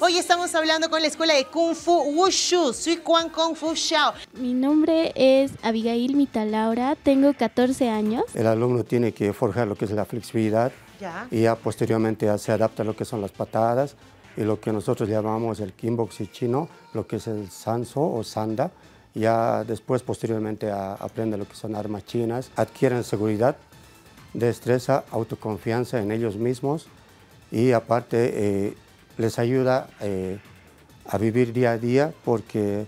Hoy estamos hablando con la escuela de Kung Fu Wushu, Sui Quan Kung Fu Xiao. Mi nombre es Abigail Mitalaura, tengo 14 años. El alumno tiene que forjar lo que es la flexibilidad Ya. y ya posteriormente ya se adapta a lo que son las patadas y lo que nosotros llamamos el kickboxing chino, lo que es el sanso o sanda. Ya después, posteriormente, a- aprende lo que son armas chinas, adquieren seguridad, destreza, autoconfianza en ellos mismos y aparte eh, les ayuda eh, a vivir día a día porque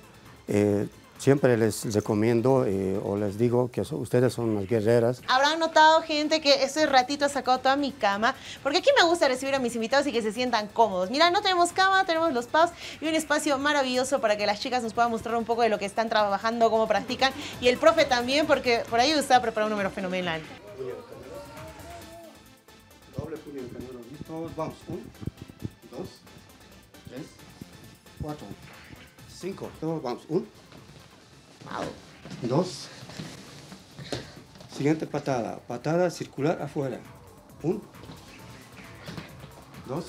eh, siempre les recomiendo eh, o les digo que so- ustedes son unas guerreras Habrán notado, gente, que ese ratito ha sacado toda mi cama, porque aquí me gusta recibir a mis invitados y que se sientan cómodos. Mira, no tenemos cama, tenemos los pubs y un espacio maravilloso para que las chicas nos puedan mostrar un poco de lo que están trabajando, cómo practican, y el profe también, porque por ahí usted ha preparado un número fenomenal. Doble puño en vamos. Un, cuatro, cinco. Todos vamos. Un, dos. Siguiente patada. Patada circular afuera. Un, dos.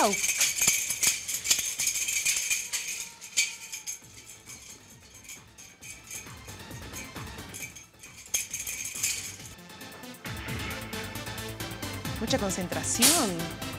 ¡Au! Mucha concentración.